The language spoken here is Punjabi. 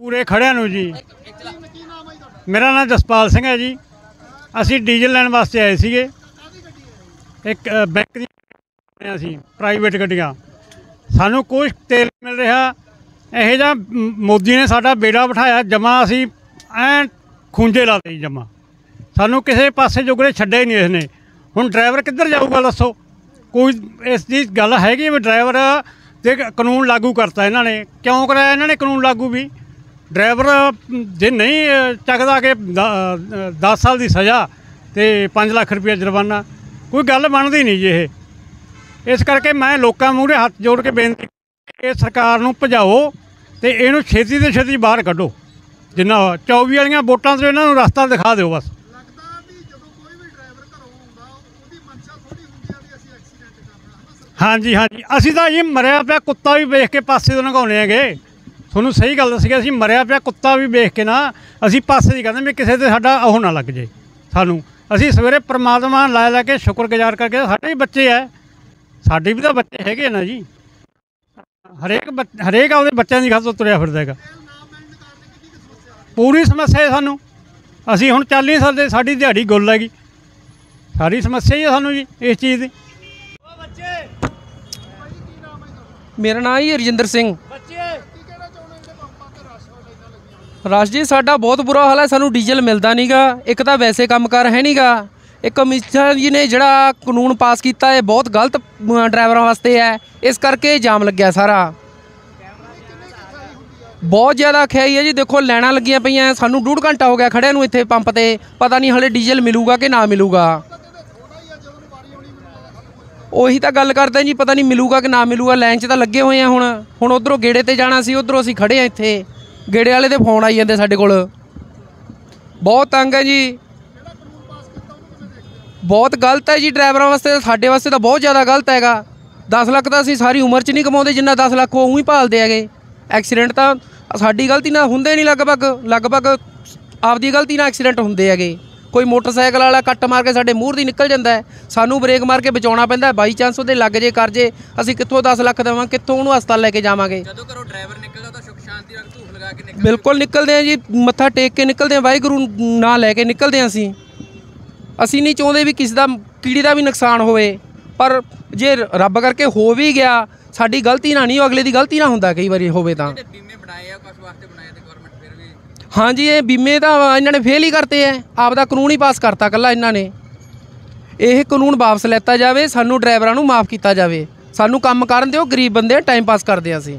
ਪੂਰੇ ਖੜਿਆਂ ਨੂੰ ਜੀ। ਮੇਰਾ ਨਾਮ ਜਸਪਾਲ ਸਿੰਘ ਹੈ ਜੀ। ਅਸੀਂ ਡੀਜ਼ਲ ਲੈਣ ਵਾਸਤੇ ਆਏ ਸੀਗੇ। ਇੱਕ ਬੈਂਕ ਦੀ ਅਸੀਂ, ਪ੍ਰਾਈਵੇਟ ਗੱਡੀਆਂ। ਸਾਨੂੰ ਕੁਝ ਤੇਲ ਮਿਲ ਰਿਹਾ। ਇਹੋ ਜਿਹਾ ਮੋਦੀ ਨੇ ਸਾਡਾ ਬੇੜਾ ਬਿਠਾਇਆ, ਜਮਾ ਅਸੀਂ ਐ ਖੁੰਝੇ ਲਾਤੇ ਲਈ ਜਮਾ। ਸਾਨੂੰ ਕਿਸੇ ਪਾਸੇ ਜੋਗਰੇ ਛੱਡਿਆ ਹੀ ਨਹੀਂ ਇਸਨੇ ਹੁਣ ਡਰਾਈਵਰ ਕਿੱਧਰ ਜਾਊਗਾ ਦੱਸੋ? ਕੋਈ ਇਸ ਦੀ ਗੱਲ ਹੈਗੀ ਵੀ ਡਰਾਈਵਰ ਤੇ ਕਾਨੂੰਨ ਲਾਗੂ ਕਰਤਾ ਇਹਨਾਂ ਨੇ। ਕਿਉਂ ਕਰਾਇਆ ਇਹਨਾਂ ਨੇ ਕਾਨੂੰਨ ਲਾਗੂ ਵੀ? ਡਰਾਈਵਰ ਜੇ ਨਹੀਂ ਚੱਕਦਾ ਕਿ 10 ਸਾਲ ਦੀ ਸਜ਼ਾ ਤੇ 5 ਲੱਖ ਰੁਪਏ ਜੁਰਮਾਨਾ ਕੋਈ ਗੱਲ ਬਣਦੀ ਨਹੀਂ ਜੀ ਇਹ। ਇਸ ਕਰਕੇ ਮੈਂ ਲੋਕਾਂ ਮੂਹਰੇ ਹੱਥ ਜੋੜ ਕੇ ਬੇਨਤੀ ਇਹ ਸਰਕਾਰ ਨੂੰ ਭਜਾਓ ਤੇ ਇਹਨੂੰ ਛੇਤੀ ਤੋਂ ਛੇਤੀ ਬਾਹਰ ਕੱਢੋ। ਜਿੰਨਾ 24 ਵਾਲੀਆਂ ਵੋਟਾਂ ਤੋਂ ਇਹਨਾਂ ਨੂੰ ਰਸਤਾ ਦਿਖਾ ਦਿਓ ਬਸ। ਹਾਂਜੀ ਹਾਂਜੀ। ਅਸੀਂ ਤਾਂ ਜੀ ਮਰਿਆ ਪਿਆ ਕੁੱਤਾ ਵੀ ਵੇਖ ਕੇ ਪਾਸੇ ਤੋਂ ਲੰਘਾਉਣੇ ਹੈਗੇ। ਤੁਹਾਨੂੰ ਸਹੀ ਗੱਲ ਦੱਸੀ ਅਸੀਂ ਮਰਿਆ ਪਿਆ, ਕੁੱਤਾ ਵੀ ਵੇਖ ਕੇ ਨਾ, ਅਸੀਂ ਪਾਸੇ ਦੀ ਕਹਿੰਦੇ ਵੀ ਕਿਸੇ ਤੇ ਸਾਡਾ ਉਹ ਨਾ ਲੱਗ ਜੇ ਸਾਨੂੰ। ਅਸੀਂ ਸਵੇਰੇ ਪ੍ਰਮਾਤਮਾ ਲੈ ਲੈ ਕੇ ਸ਼ੁਕਰਗੁਜ਼ਾਰ ਕਰਕੇ ਸਾਡੇ ਵੀ ਬੱਚੇ ਐ ਸਾਡੇ ਵੀ ਤਾਂ ਬੱਚੇ ਹੈਗੇ ਨਾ ਜੀ। ਹਰੇਕ ਬੱਚ- ਹਰੇਕ ਆਪਦੇ ਬੱਚਿਆਂ ਦੀ ਖਾਤਰ ਤੁਰਿਆ ਫਿਰਦਾ ਹੈਗਾ। ਪੂਰੀ ਸਮੱਸਿਆ ਹੈ ਸਾਨੂੰ। ਅਸੀਂ ਹੁਣ ਚੱਲ ਨਹੀਂ ਸਕਦੇ ਸਾਡੀ ਦਿਹਾੜੀ ਗੁੱਲ ਹੈਗੀ। ਸਾਰੀ ਸਮੱਸਿਆ ਹੀ ਹੈ ਸਾਨੂੰ ਜੀ, ਇਸ ਚੀਜ਼ ਦੀ। ਮੇਰਾ ਨਾਮ ਹੀ ਰਜਿੰਦਰ ਸਿੰਘ ਕੀ ਕਹਿਣਾ ਚਾਹੁੰਦੇ ਜਿਹੜੇ ਪੰਪਾਂ ਤੇ ਰਸ਼ ਹੋ ਲਾਈਨਾਂ ਲੱਗੀਆਂ ਜੀ, ਸਾਡਾ ਬਹੁਤ ਬੁਰਾ ਹਾਲ ਹੈ, ਸਾਨੂੰ ਡੀਜ਼ਲ ਮਿਲਦਾ ਨਹੀਂਗਾ ਇੱਕ ਤਾਂ ਵੈਸੇ ਕੰਮਕਾਰ ਹੈ ਨਹੀਂਗਾ ਇਹ ਕਮਿਸ਼ਨਰ ਜੀ ਨੇ ਜਿਹੜਾ ਕਾਨੂੰਨ ਪਾਸ ਕੀਤਾ ਹੈ ਬਹੁਤ ਗਲਤ ਡਰਾਈਵਰਾਂ ਵਾਸਤੇ ਹੈ। ਇਸ ਕਰਕੇ ਜਾਮ ਲੱਗਿਆ ਸਾਰਾ। ਬਹੁਤ ਜ਼ਿਆਦਾ ਖਿਆਈ ਹੈ ਜੀ, ਦੇਖੋ ਲੈਣਾ ਲੱਗੀਆਂ ਪਈਆਂ, ਸਾਨੂੰ ਡੂਢ ਘੰਟਾ ਹੋ ਗਿਆ ਖੜਿਆਂ ਨੂੰ ਇੱਥੇ ਪੰਪ ਤੇ। ਪਤਾ ਨਹੀਂ ਹਲੇ ਡੀਜ਼ਲ ਮਿਲੂਗਾ ਕਿ ਨਾ ਮਿਲੂਗਾ। ਉਹੀ ਤਾਂ ਗੱਲ ਕਰਦੇ ਜੀ, ਪਤਾ ਨਹੀਂ ਮਿਲੂਗਾ ਕਿ ਨਾ ਮਿਲੂਗਾ। ਲਾਈਨ 'ਚ ਤਾਂ ਲੱਗੇ ਹੋਏ ਆ ਹੁਣ। ਹੁਣ ਉਧਰੋਂ ਗੇੜੇ ਤੇ ਜਾਣਾ ਸੀ, ਉਧਰੋਂ ਅਸੀਂ ਖੜੇ ਆ ਇੱਥੇ। ਗੇੜੇ ਵਾਲੇ ਦੇ ਫੋਨ ਆਈ ਜਾਂਦੇ ਸਾਡੇ ਕੋਲ। ਬਹੁਤ ਤੰਗ ਹੈ ਜੀ। ਬਹੁਤ ਗਲਤ ਹੈ ਜੀ ਡਰਾਈਵਰਾਂ ਵਾਸਤੇ ਤਾਂ ਸਾਡੇ ਵਾਸਤੇ ਤਾਂ ਬਹੁਤ ਜ਼ਿਆਦਾ ਗਲਤ ਹੈਗਾ। 10 ਲੱਖ ਤਾਂ ਅਸੀਂ ਸਾਰੀ ਉਮਰ 'ਚ ਨਹੀਂ ਕਮਾਉਂਦੇ, ਜਿੰਨਾ 10 ਲੱਖ ਉਹ ਹੀ ਭਾਲਦੇ ਹੈਗੇ। ਐਕਸੀਡੈਂਟ ਤਾਂ ਸਾਡੀ ਗਲਤੀ ਨਾਲ ਹੁੰਦੇ ਨਹੀਂ ਲਗਭਗ ਲਗਭਗ ਆਪਦੀ ਗਲਤੀ ਨਾਲ ਐਕਸੀਡੈਂਟ ਹੁੰਦੇ ਹੈਗੇ। ਕੋਈ ਮੋਟਰਸਾਈਕਲ ਵਾਲਾ ਕੱਟ ਮਾਰ ਕੇ ਸਾਡੇ ਮੂਹਰ ਦੀ ਨਿਕਲ ਜਾਂਦਾ ਸਾਨੂੰ ਬ੍ਰੇਕ ਮਾਰ ਕੇ ਬਚਾਉਣਾ ਪੈਂਦਾ ਹੈ। ਬਾਈ ਚਾਂਸ ਉਹਦੇ ਲੱਗ ਜੇ, ਕਰ ਜੇ, ਅਸੀਂ ਕਿੱਥੋਂ 10 ਲੱਖ ਦੇਵਾਂ ਕਿੱਥੋਂ ਉਹਨੂੰ ਹਸਪਤਾਲ ਲੈ ਕੇ ਜਾਵਾਂਗੇ। ਜਦੋਂ ਘਰੋਂ ਡਰਾਈਵਰ ਨਿਕਲਦਾ ਤਾਂ ਬਿਲਕੁਲ ਨਿਕਲਦੇ ਆ ਜੀ ਮੱਥਾ ਟੇਕ ਕੇ ਨਿਕਲਦੇ ਆ ਵਾਹਿਗੁਰੂ ਨਾਂ ਲੈ ਕੇ ਨਿਕਲਦੇ ਆ ਅਸੀਂ। ਅਸੀਂ ਨਹੀਂ ਚਾਹੁੰਦੇ ਵੀ ਕਿਸੇ ਦਾ ਕੀੜੀ ਦਾ ਵੀ ਨੁਕਸਾਨ ਹੋਵੇ ਪਰ ਜੇ ਰੱਬ ਕਰਕੇ ਹੋ ਵੀ ਗਿਆ ਸਾਡੀ ਗਲਤੀ ਨਾਲ ਨਹੀਂ ਉਹ ਅਗਲੇ ਦੀ ਗਲਤੀ ਨਾਲ ਹੁੰਦਾ ਕਈ ਵਾਰੀ ਹੋਵੇ ਤਾਂ। ਜਿਹੜੇ ਬੀਮੇ ਬਣਾਏ ਆ ਕੁਛ ਵਾਸਤੇ ਬਣਾਏ ਤੇ ਗਵਰਨਮੈਂਟ ਫਿਰ ਵੀ ਹਾਂਜੀ ਇਹ ਬੀਮੇ ਤਾਂ ਇਹਨਾਂ ਨੇ ਫੇਲ ਹੀ ਕਰਤੇ ਐ ਆਪ ਦਾ ਕਾਨੂੰਨ ਹੀ ਪਾਸ ਕਰਤਾ ਕੱਲਾ ਇਹਨਾਂ ਨੇ। ਇਹ ਕਾਨੂੰਨ ਵਾਪਸ ਲੈਤਾ ਜਾਵੇ ਸਾਨੂੰ ਡਰਾਈਵਰਾਂ ਨੂੰ ਮਾਫ ਕੀਤਾ ਜਾਵੇ। ਸਾਨੂੰ ਕੰਮ ਕਰਨ ਦਿਓ ਗਰੀਬ ਬੰਦੇ ਟਾਈਮ ਪਾਸ ਕਰਦੇ ਹਾਂ ਅਸੀਂ।